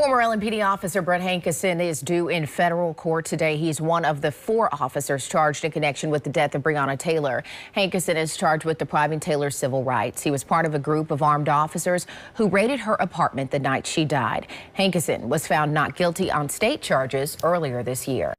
Former LMPD officer Brett Hankison is due in federal court today. He's one of the four officers charged in connection with the death of Breonna Taylor. Hankison is charged with depriving Taylor's civil rights. He was part of a group of armed officers who raided her apartment the night she died. Hankison was found not guilty on state charges earlier this year.